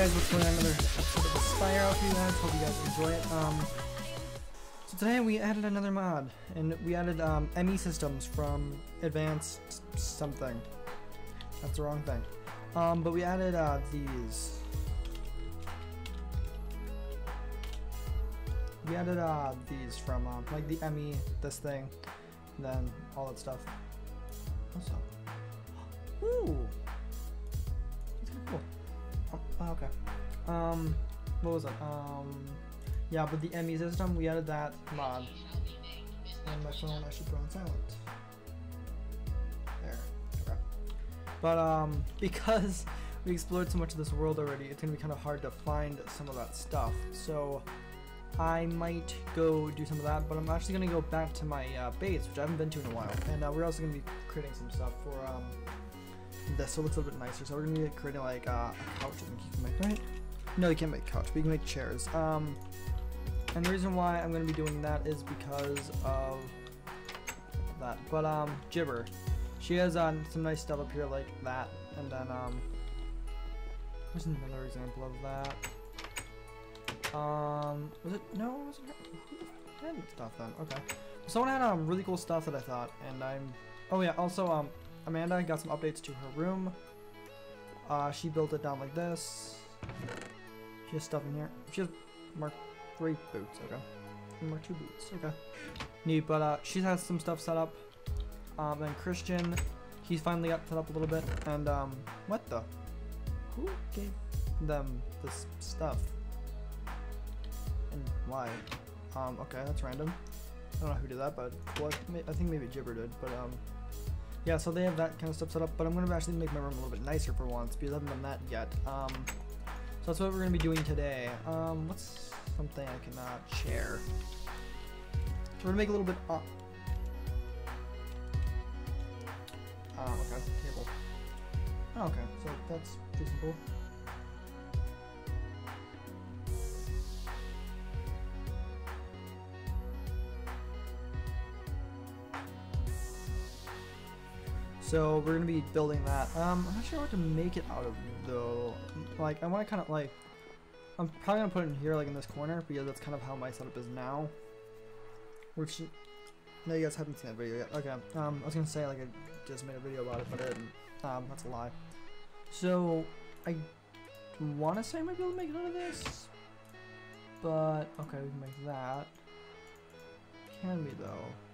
guys, what's going on? Another episode of Aspire out for you guys. Hope you guys enjoy it. Um, so today we added another mod, and we added um, ME systems from Advanced something. That's the wrong thing. Um, but we added uh, these. We added uh, these from um, like the ME, this thing, and then all that stuff. Up? Ooh, Oh, okay. Um, what was it? Um, yeah, but the ME system, we added that mod. And my phone, should put on silent. There. Okay. But um, because we explored so much of this world already, it's gonna be kind of hard to find some of that stuff. So I might go do some of that, but I'm actually gonna go back to my uh, base, which I haven't been to in a while. And uh, we're also gonna be creating some stuff for um, this, so it looks a little bit nicer. So we're gonna be creating like uh, a couch. I think you can make, right? No, you can't make couch, but you can make chairs. Um, and the reason why I'm gonna be doing that is because of that. But um, Gibber, she has um, some nice stuff up here like that, and then um, there's another example of that. Um, was it no? Was it her? I had stuff then. Okay, someone had um really cool stuff that I thought, and I'm. Oh yeah, also um, Amanda got some updates to her room. Uh, she built it down like this. She has stuff in here. She has Mark 3 boots, okay. And Mark 2 boots, okay. Neat, but uh, she has some stuff set up. Um, and Khristian, he's finally got set up a little bit. And, um, what the? Who gave them this stuff? And why? Um, okay, that's random. I don't know who did that, but what? I think maybe Jibber did, but, um, yeah, so they have that kind of stuff set up, but I'm going to actually make my room a little bit nicer for once, because I haven't done that yet. Um, so that's what we're going to be doing today. Um, what's something I can uh, share? So we're going to make a little bit... Uh, oh, okay, table. Oh, okay, so that's pretty simple. So we're gonna be building that. Um, I'm not sure what to make it out of though. Like I want to kind of like, I'm probably gonna put it in here like in this corner because that's kind of how my setup is now. Which, no, you guys haven't seen that video yet. Okay. Um, I was gonna say like I just made a video about it, but I didn't. Um, that's a lie. So I want to say I might be able to make it out of this, but okay, we can make that. Can we though?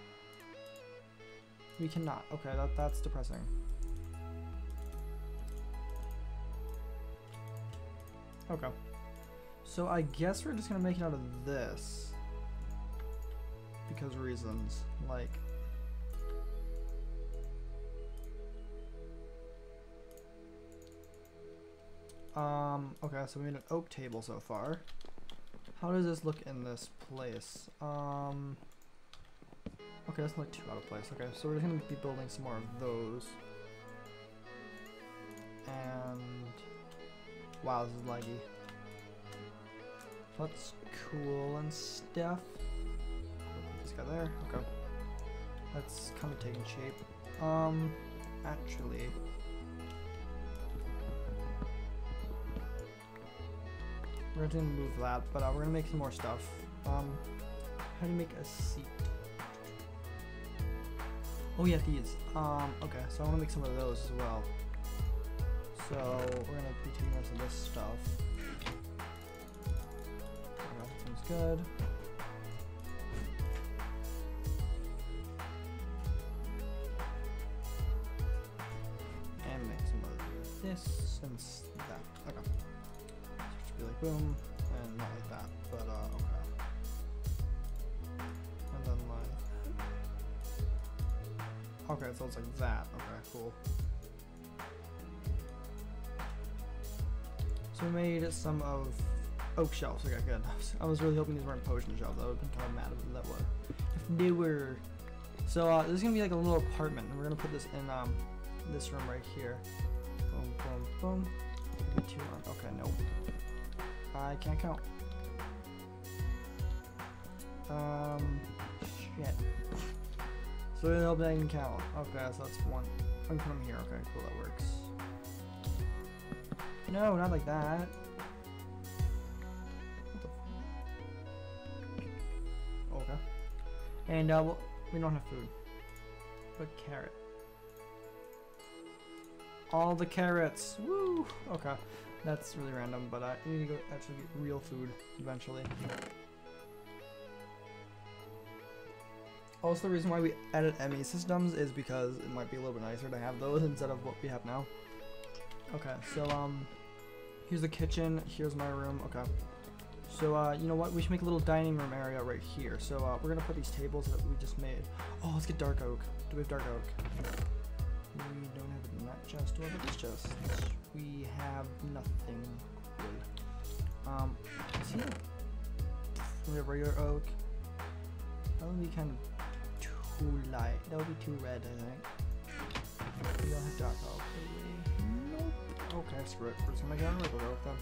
We cannot. Okay, that, that's depressing. Okay. So I guess we're just gonna make it out of this. Because reasons. Like... Um, okay, so we made an oak table so far. How does this look in this place? Um... Okay, that's not too out of place. Okay, so we're gonna be building some more of those. And wow, this is laggy. That's cool and stuff. This guy there. Okay, that's kind of taking shape. Um, actually. We're gonna move that, but uh, we're gonna make some more stuff. Um, how do you make a seat? Oh yeah, these. Um, okay, so I want to make some of those as well. So we're gonna be taking most of this stuff. Seems good. And make some of this and that. Okay. So it should be like boom, and not like that, but uh, okay. Okay, so it's like that. Okay, cool. So we made some of oak shelves. Okay, good. I was really hoping these weren't potion shelves. I would have been kind of mad if that were. If they were. So uh, this is gonna be like a little apartment, and we're gonna put this in um this room right here. Boom, boom, boom. Okay, nope. I can't count. Um, shit. Put an old bank count. Okay, so that's one. I can put them here. Okay, cool, that works. No, not like that. Oh, okay. And uh, we we don't have food. But carrot. All the carrots. Woo! Okay. That's really random, but I need to go actually get real food eventually. Also, the reason why we added ME systems is because it might be a little bit nicer to have those instead of what we have now. Okay, so, um, here's the kitchen, here's my room, okay. So, uh, you know what, we should make a little dining room area right here. So, uh, we're gonna put these tables that we just made. Oh, let's get dark oak. Do we have dark oak? We don't have in that chest. What about this chest? We have nothing. Um, see? We have regular oak. That would be kind of too light. That would be too red, I think. We don't have dark oak, do we? Nope. Okay, screw it. We're just gonna get on regular oak then.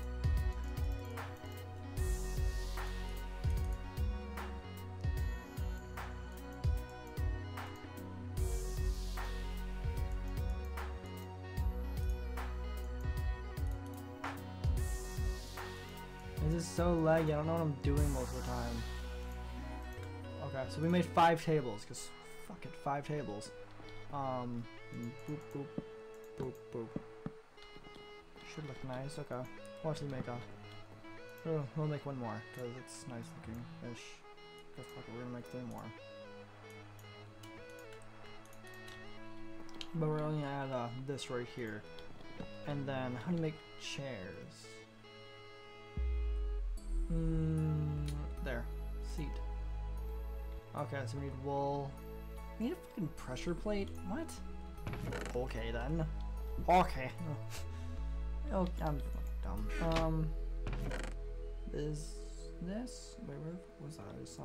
This is so laggy, I don't know what I'm doing most of the time. Okay, so we made five tables, because fuck it, five tables. Um, boop, boop, boop, boop. Should look nice, okay. We'll actually make a, oh, we'll make one more, because it's nice looking-ish. Because fuck we're gonna make three more. But we're only gonna add uh, this right here. And then, how do you make chairs? Mm, there. Seat. Okay, so we need wool. Need a fucking pressure plate? What? Okay then. Okay. oh, I'm dumb. Um, is this? Wait, where was that? I saw.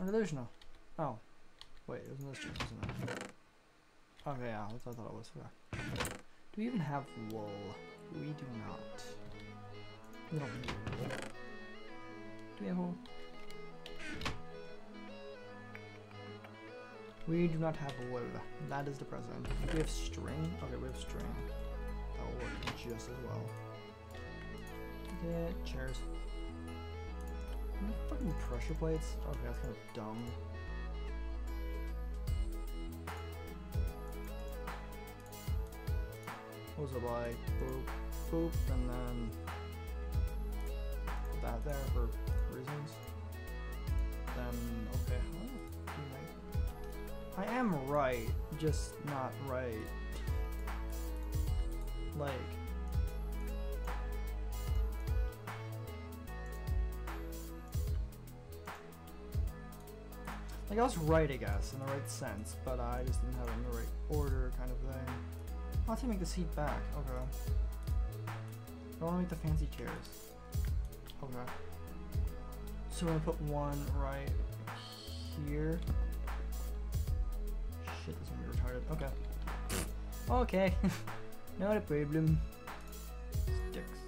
Oh, there's no. Oh, wait, it was in this chest, isn't it? Okay, yeah, that's what I thought it was. Okay. Do we even have wool? We do not. We don't need wool. Do we have wool? We do not have wool. That is depressing. Do we have string? Okay, we have string. That will work just as well. Get chairs. Fucking pressure plates? Okay, that's kind of dumb. What was it like? Boop, boop, and then put that there for reasons. Then, okay. I am right, just not right. Like. Like I was right, I guess, in the right sense, but I just didn't have it in the right order, kind of thing. I'll have to make the seat back. Okay. I want to make the fancy chairs. Okay. So we're gonna put one right here. Shit, this is gonna be retarded. Okay. Okay. Not a problem. Sticks.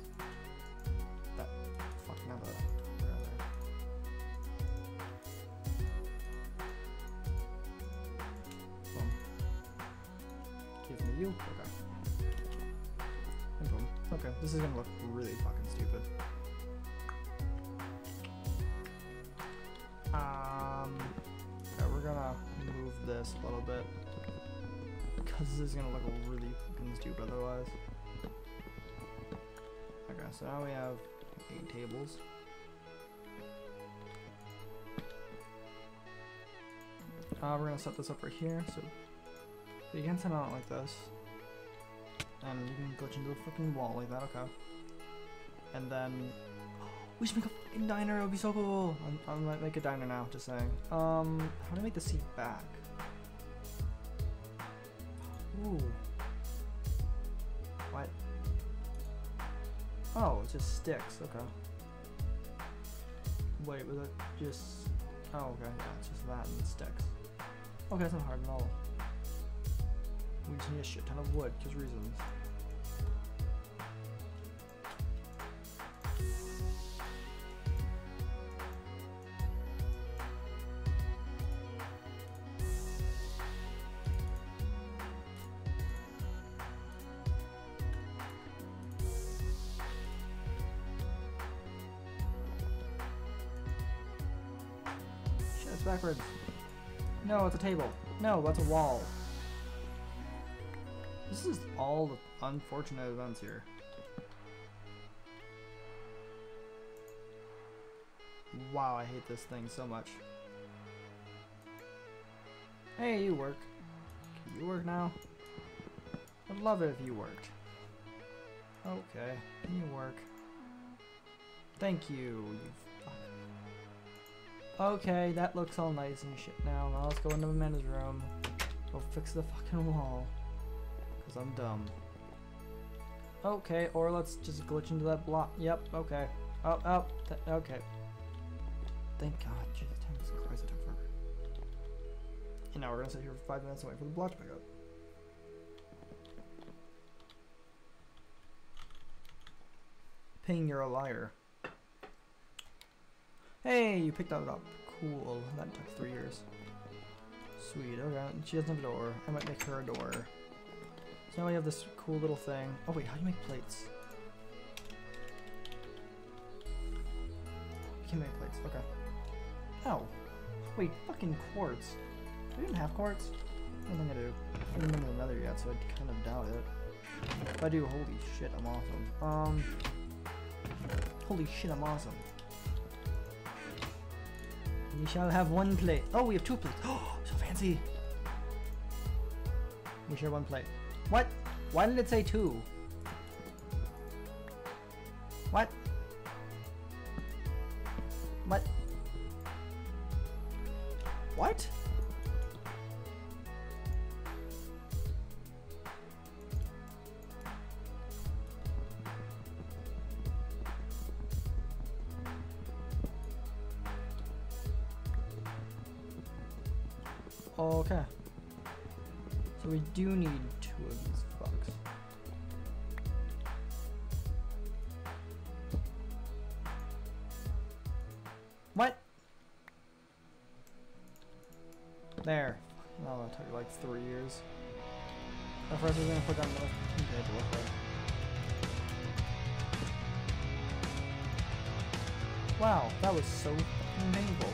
That. Fuck, now that. where are they? Boom. Give me you. Okay. And boom. Okay, this is gonna look really fucking stupid. Um, okay, we're gonna move this a little bit this is gonna look really fucking stupid otherwise. Okay, so now we have eight tables. Uh, we're gonna set this up right here, so you can it out like this. And you can glitch into a fucking wall like that, okay. And then we should make a fucking diner, it would be so cool. I'm, I might make a diner now, just saying. Um, how do I make the seat back? Ooh. What? Oh, it just sticks, okay. Wait, was it just... Oh, okay, yeah, it's just that and it sticks. Okay, that's not hard at all. We just need a shit ton of wood, because reasons. Backwards. No, it's a table. No, that's a wall. This is all the unfortunate events here. Wow, I hate this thing so much. Hey, you work. Can you work now? I'd love it if you worked. Okay, you work. Thank you, you. Okay, that looks all nice and shit now. Now let's go into Amanda's room. Go fix the fucking wall. Because I'm dumb. Okay, or let's just glitch into that block. Yep, okay. Oh, oh, okay. Thank God. Jesus, Christ, it. And now we're gonna sit here for five minutes and wait for the block to pick up. Ping, you're a liar. Hey, you picked that up. Cool. That took three years. Sweet, okay. She doesn't have a door. I might make her a door. So now we have this cool little thing. Oh wait, how do you make plates? You can make plates, okay. Oh. Wait, fucking quartz. Do you even have quartz? I don't think I do. I haven't been to the nether yet, so I kind of doubt it. If I do, holy shit, I'm awesome. Um, Holy shit, I'm awesome. We shall have one plate. Oh, we have two plates. Oh, so fancy. We share one plate. What? Why did it say two? What? What? What? There. Oh, that took like three years. At first was gonna put down the okay, Wow, that was so painful.